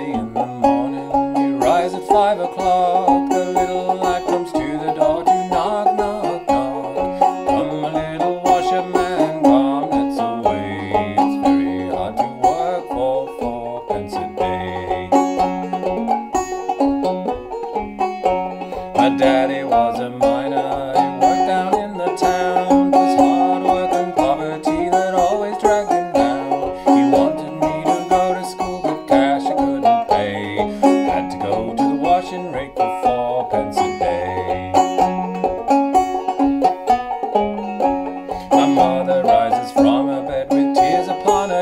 early in the morning. You rise at five o'clock. The little light comes to the door to knock, knock, knock. Come, a little washerman, come, let's away. It's very hard to work for fourpence a day. My daddy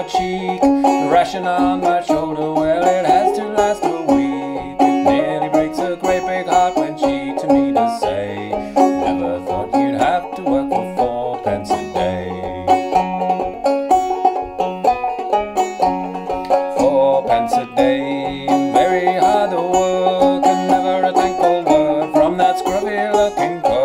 cheek, rushing on my shoulder. Well, it has to last a week. It nearly breaks a great big heart when she to me does say, Never thought you'd have to work for four pence a day. Four pence a day, very hard work, and never a thankful word from that scrubby looking girl.